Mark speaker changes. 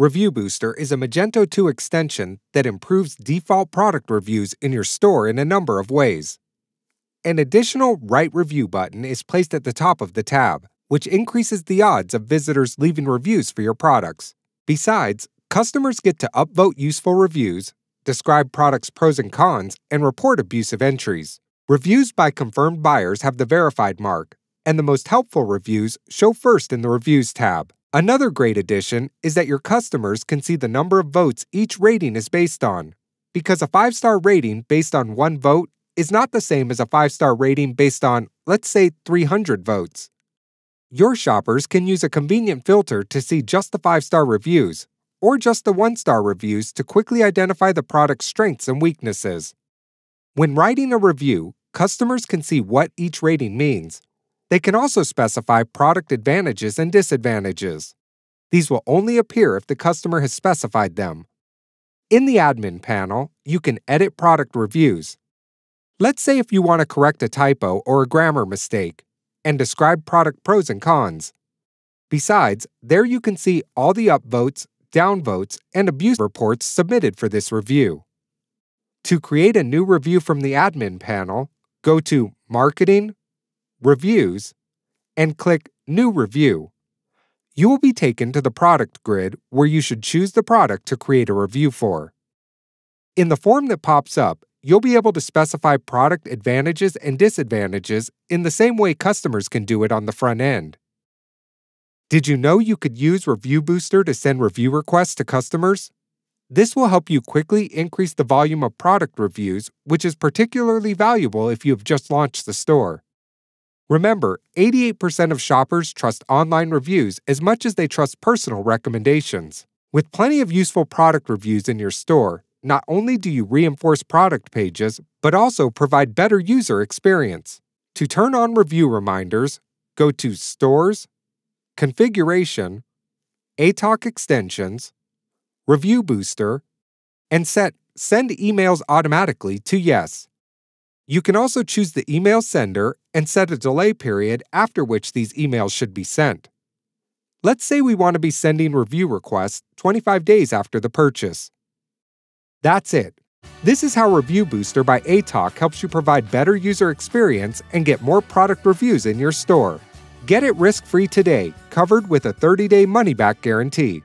Speaker 1: Review Booster is a Magento 2 extension that improves default product reviews in your store in a number of ways. An additional Write Review button is placed at the top of the tab, which increases the odds of visitors leaving reviews for your products. Besides, customers get to upvote useful reviews, describe products' pros and cons, and report abusive entries. Reviews by confirmed buyers have the verified mark, and the most helpful reviews show first in the Reviews tab. Another great addition is that your customers can see the number of votes each rating is based on, because a 5 star rating based on one vote is not the same as a 5 star rating based on, let's say, 300 votes. Your shoppers can use a convenient filter to see just the 5 star reviews, or just the 1 star reviews to quickly identify the product's strengths and weaknesses. When writing a review, customers can see what each rating means. They can also specify product advantages and disadvantages. These will only appear if the customer has specified them. In the admin panel, you can edit product reviews, Let's say if you want to correct a typo or a grammar mistake and describe product pros and cons. Besides, there you can see all the upvotes, downvotes, and abuse reports submitted for this review. To create a new review from the admin panel, go to Marketing, Reviews, and click New Review. You will be taken to the product grid where you should choose the product to create a review for. In the form that pops up, you'll be able to specify product advantages and disadvantages in the same way customers can do it on the front end. Did you know you could use Review Booster to send review requests to customers? This will help you quickly increase the volume of product reviews, which is particularly valuable if you have just launched the store. Remember, 88% of shoppers trust online reviews as much as they trust personal recommendations. With plenty of useful product reviews in your store, not only do you reinforce product pages, but also provide better user experience. To turn on review reminders, go to Stores, Configuration, Aitoc Extensions, Review Booster, and set Send Emails Automatically to Yes. You can also choose the email sender and set a delay period after which these emails should be sent. Let's say we want to be sending review requests 25 days after the purchase. That's it. This is how Review Booster by Aitoc helps you provide better user experience and get more product reviews in your store. Get it risk-free today, covered with a 30-day money-back guarantee.